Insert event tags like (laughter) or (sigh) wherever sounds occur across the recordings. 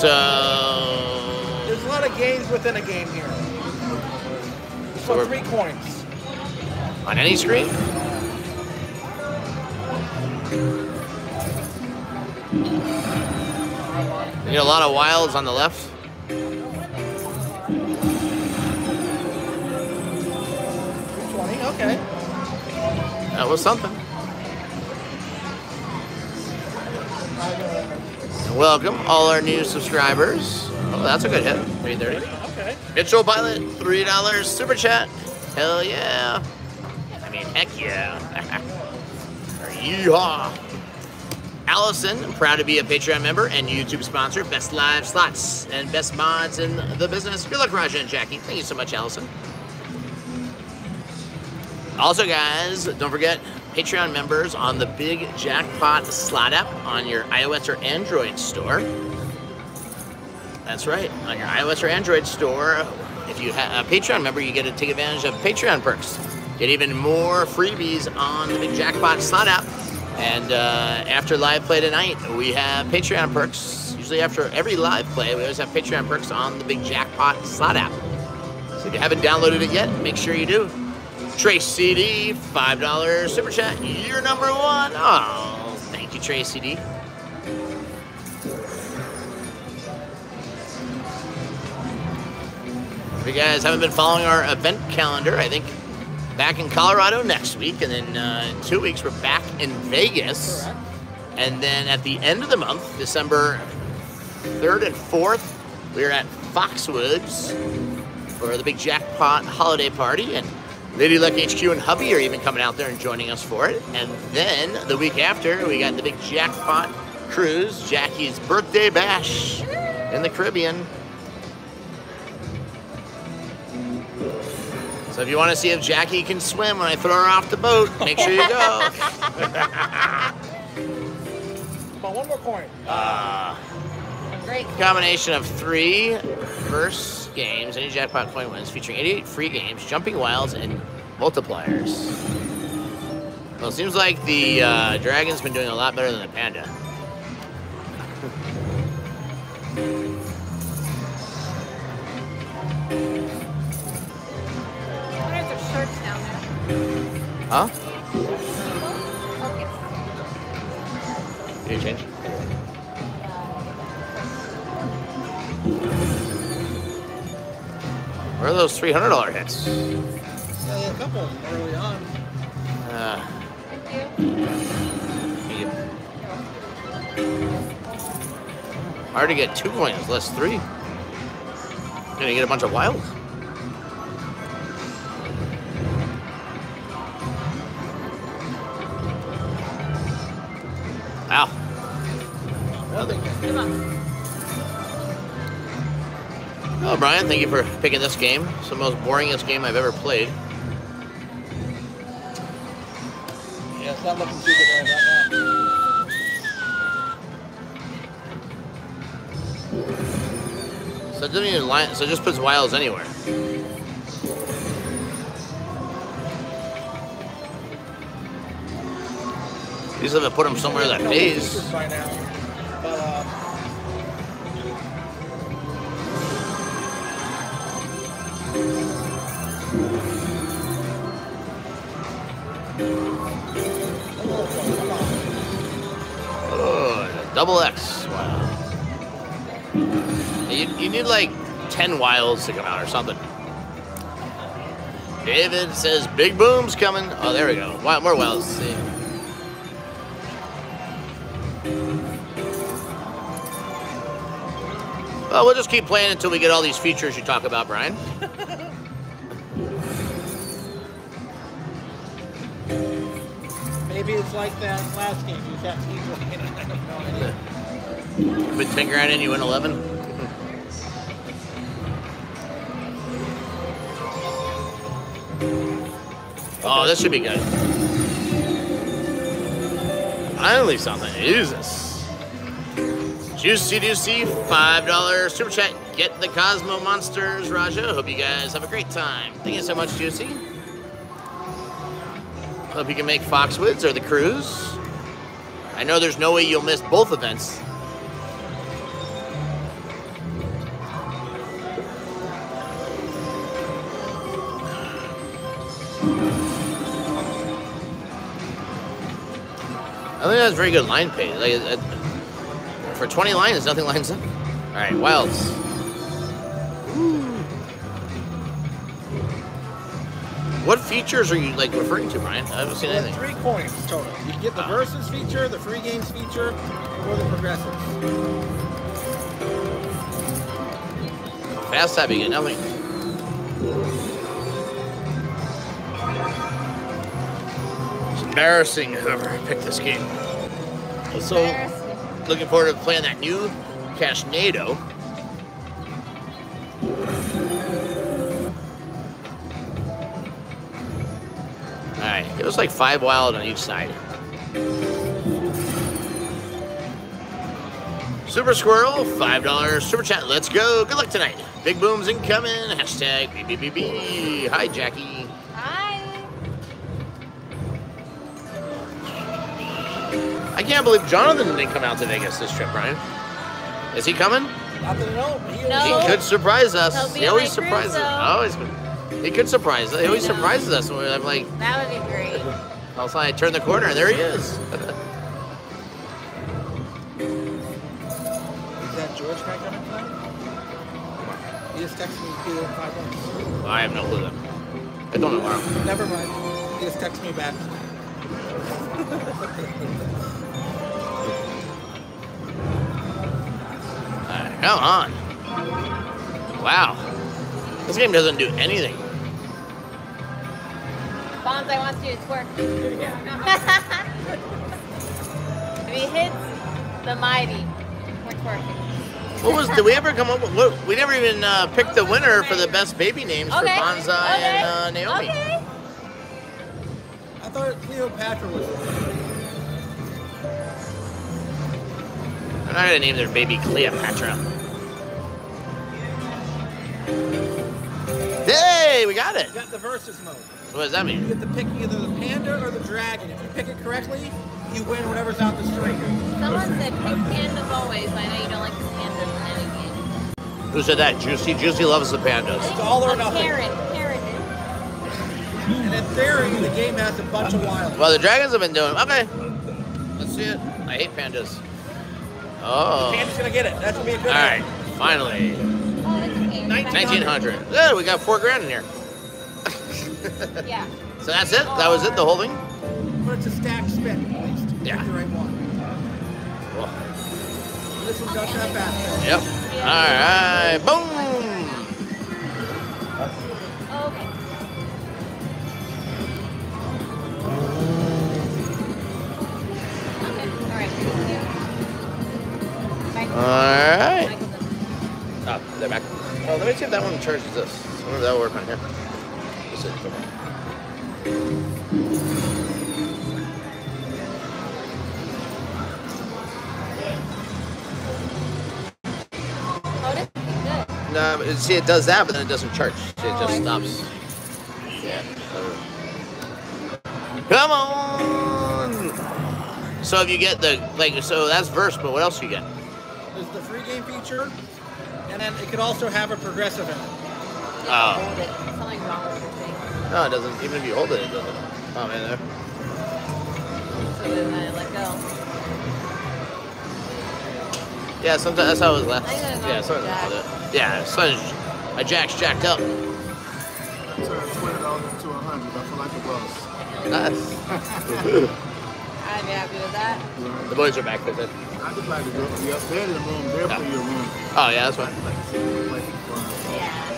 So There's a lot of games within a game here. So we're- three coins. on any screen. You get a lot of wilds on the left. Twenty. Okay. That was something. Welcome all our new subscribers. Oh, that's a good hit. 330. Okay. Mitchell Pilot, $3 super chat. Hell yeah. I mean, heck yeah. (laughs) Yeehaw. Allison, I'm proud to be a Patreon member and YouTube sponsor. Best live slots and best mods in the business. Good luck, Raja and Jackie. Thank you so much, Allison. Also, guys, don't forget Patreon members on the Big Jackpot slot app on your iOS or Android store. That's right, on your iOS or Android store. If you have a Patreon member, you get to take advantage of Patreon perks. Get even more freebies on the Big Jackpot slot app. And uh, after live play tonight, we have Patreon perks. Usually, after every live play, we always have Patreon perks on the Big Jackpot slot app. So if you haven't downloaded it yet, make sure you do. Trace CD, $5 super chat. You're number one. Oh, thank you, Trace CD. If you guys haven't been following our event calendar, I think back in Colorado next week, and then uh, in two weeks we're back in Vegas. And then at the end of the month, December 3rd and 4th, we're at Foxwoods for the big jackpot holiday party. And Lady Luck HQ and Hubby are even coming out there and joining us for it. And then the week after, we got the big jackpot cruise, Jackie's birthday bash in the Caribbean. So if you want to see if Jackie can swim when I throw her off the boat, make sure you go. (laughs) But one more coin. Ah. Great. Combination of three verse games, any jackpot coin wins, featuring 88 free games, jumping wilds, and multipliers. Well, it seems like the uh, dragon's been doing a lot better than the panda. Huh? Did you change? Where are those $300 hits? Yeah, a couple early on. Uh, Thank you. hard to get two coins, less three. Gonna get a bunch of wilds. Oh, Brian, thank you for picking this game. It's the most boringest game I've ever played. Yeah, it's not looking too good right now. So it doesn't even line, so it just puts wilds anywhere. You just have to put them somewhere that pays. Double X. Wow. You, you need like 10 wilds to come out or something. David says big boom's coming. Oh, there we go. More wilds. See. Well, we'll just keep playing until we get all these features you talk about, Brian. (laughs) maybe it's like that last game. You got keep playing. I idea. Put 10 grand in, you win 11. Oh, this should be good. Finally something. Jesus. Juicy Juicy, $5 super chat. Get the Cosmo Monsters, Raja. Hope you guys have a great time. Thank you so much, Juicy. Hope you can make Foxwoods or the cruise. I know there's no way you'll miss both events. I think that's very good line pay. Like, uh, for 20 lines, nothing lines up. All right, Wilds. Ooh. Features are you like referring to, Brian? I haven't seen Well, anything. three coins total. You get the Ah. versus feature, the free games feature, or the progressives. Fast tab, you get nothing. It's embarrassing whoever picked this game. So, looking forward to playing that new Cashnado. Alright, it was like five wild on each side. Super Squirrel, $5 super chat. Let's go. Good luck tonight. Big booms incoming. Hashtag BBBB. Hi, Jackie. Hi. I can't believe Jonathan didn't come out to Vegas this trip, Brian. Is he coming? Not that I know. He No. He could surprise us. He always my cruise, surprises us. though. Always. He could surprise us. He always surprises us. When I'm like, That would be great. all of a sudden I turn the corner and there he is. (laughs) Is that George guy coming tonight? He just texted me to be five minutes. I have no clue then. I don't know tomorrow. Never mind. He just texted me back. (laughs) Come on. Wow. This game doesn't do anything. Bonsai wants you to twerk. (laughs) if he hits the mighty, we're twerking. What was? Did we ever come up with? What, we never even uh, picked the winner for the best baby names Okay. for Bonsai okay. and uh, Naomi. Okay. I thought Cleopatra was They're not gonna name their baby Cleopatra. Got it. You got the versus mode. What does that mean? You mean? get to pick either the panda or the dragon. If you pick it correctly, you win whatever's out the string. Someone said pick pandas always, but I know you don't like the pandas in any game. Who said that? Juicy. Juicy loves the pandas. It's all or A nothing. Karen, Karen did. And in theory, the game has a bunch of wild. Well, the dragons have been doing. Okay, let's see it. I hate pandas. Oh. Panda's gonna get it. That's gonna be a good All right, one. finally. Oh, that's 1900. Yeah, we got four grand in here. (laughs) Yeah. So that's it? That was it, the whole thing? But it's a stack spin, at least. Yeah. Pick the right one. Well, This one doesn't have fast. yep. All right, boom. Okay. Okay. All right. Thank you. All right. Michael doesn't- Oh, they're back. Oh, let me see if that one charges this. I wonder if that'll work on here. Let's see. This is good. No, see, it does that, but then it doesn't charge. See, it just stops. Yeah. Come on. So if you get the like, so that's verse, but what else you get? There's the free game feature, and then it could also have a progressive in it. Oh. No, it doesn't. Even if you hold it, it doesn't. Oh man, there. So then I let go. Yeah, sometimes that's how it was last. I think Yeah, that's sometimes jack. it. Yeah, sometimes my jack's jacked up. (laughs) Turn twenty dollars into a hundred. I feel like a boss. Nice. I'd be happy with that. the boys are back there. then. I just like to go. Yeah, they're in the room. They're for your room. Oh yeah, that's fine. Like, like. Yeah.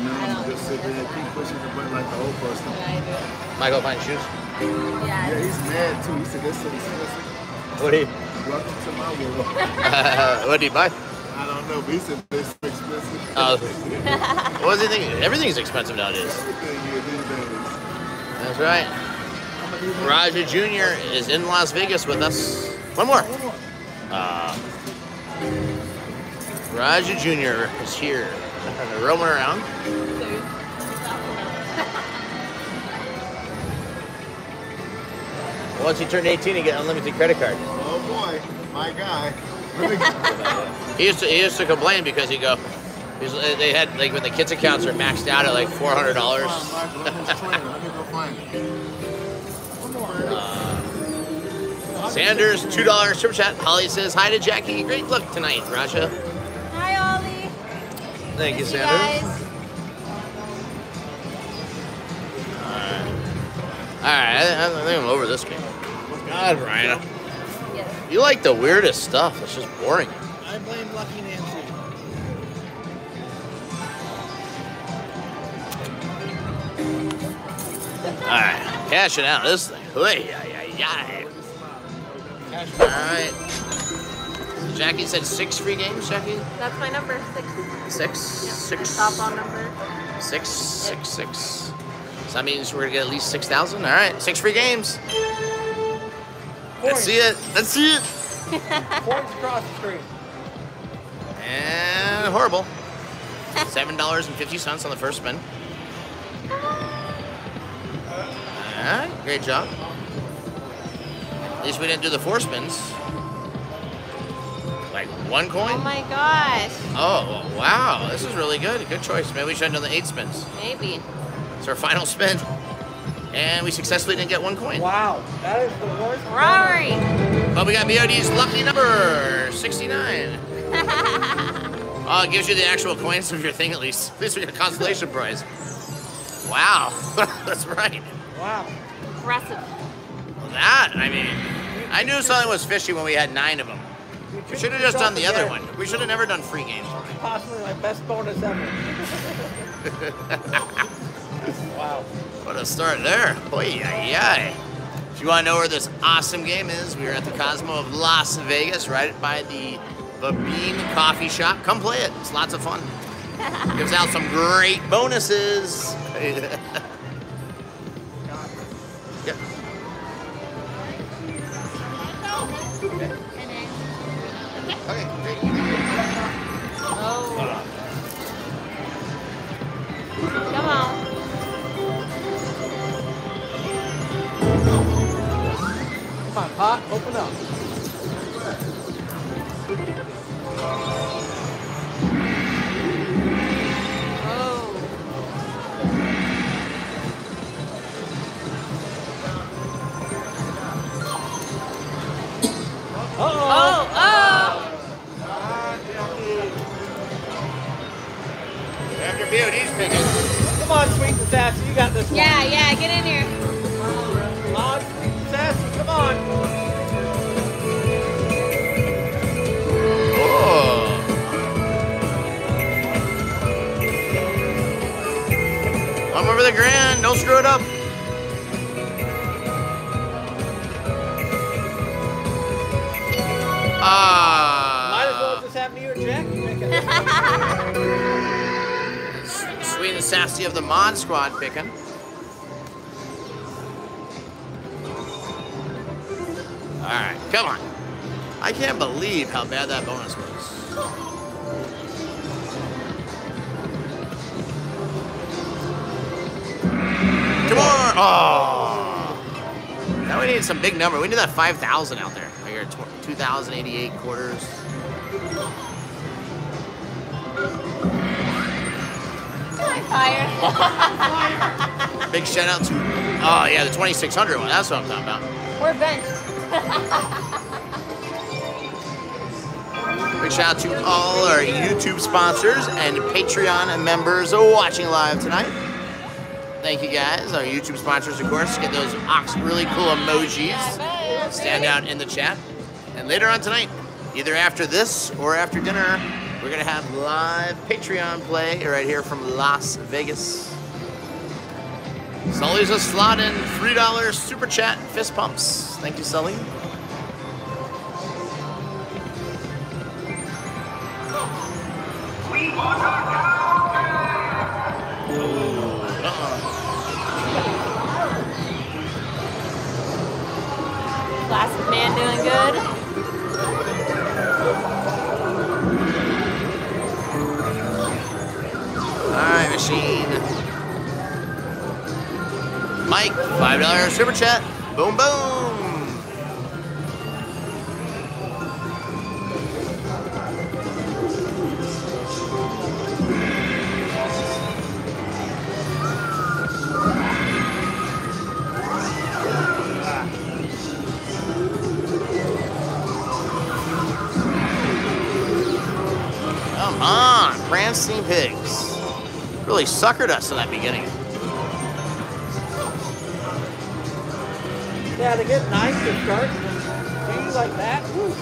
Minimum. don't Just sit there and keep pushing the button like the old person. Yeah, I do. Michael, find shoes. Yeah. Yeah, he's mad too. He said, "This is What do you? welcome to my world." (laughs) (laughs) what do you buy? I don't know, but he said this is expensive. Oh. What was he thinking? Everything's expensive nowadays. Everything here these days. That's right. Raja Jr. is in Las Vegas with us. One more. Uh, Raja Jr. is here. Roaming around. Once you turn 18, he get unlimited credit card. Oh boy, my guy. (laughs) He used to he used to complain because he'd go, Because uh, they had like when the kids accounts are maxed out at like four hundred dollars. Fine, Michael. Let me train. Let me go find it. Sanders, two dollars super chat. Holly says hi to Jackie. Great look tonight, Raja. Hi, Thank you, Miss you Sanders. guys. All right, I, I think I'm over this game. Oh God, Ryan, Yes. you like the weirdest stuff. It's just boring. I blame Lucky Nancy. All right, cashing out this thing. Oy. All right. So Jackie said six free games. Jackie, That's my number. Six. six, Yep. six, Top on number. six, six, six. So that means we're gonna get at least six thousand. All right, six free games. Let's see it. Let's see it. (laughs) Points across the screen. And horrible. Seven dollars and fifty cents on the first spin. Alright, great job. At least we didn't do the four spins. Like one coin? Oh my gosh. Oh, wow. This is really good. Good choice. Maybe we should have done the eight spins. Maybe. It's our final spin. And we successfully didn't get one coin. Wow, that is the worst. Rory. But we got BOD's lucky number 69. (laughs) Oh, it gives you the actual coins of your thing at least. (laughs) At least we got a consolation prize. Wow. (laughs) That's right. Wow. Impressive. That, I mean, I knew something was fishy when we had nine of them. We should have just done the other one. We should have never done free games. Possibly my best bonus ever. (laughs) wow. What a start there. Oy, ay, ay. If you want to know where this awesome game is, we are at the Cosmo of Las Vegas, right by the Va Bene Coffee Shop. Come play it. It's lots of fun. Gives out some great bonuses. (laughs) on, Pot, open up. It up. Might as well Ah. just have me or Jack. (laughs) Sweet and sassy of the Mod Squad picking. All right, come on. I can't believe how bad that bonus was. Come on! Oh! Now we need some big number. We need that 5,000 out there. Right here, 2,088 quarters. Fire. (laughs) Big shout out to, oh yeah, the 2600 one. That's what I'm talking about. We're benched. (laughs) Big shout out to all our YouTube sponsors and Patreon members watching live tonight. Thank you guys. Our YouTube sponsors, of course, get those ox really cool emojis. Stand out in the chat. And later on tonight, either after this or after dinner, we're gonna have live Patreon play right here from Las Vegas. Sully's a slot in $3 super chat fist pumps. Thank you, Sully. Uh-uh. Classic man doing good. All right, machine. Mike, $5 super chat. Boom, boom. really suckered us in that beginning. Yeah, to get nice and dark things like that. Woo.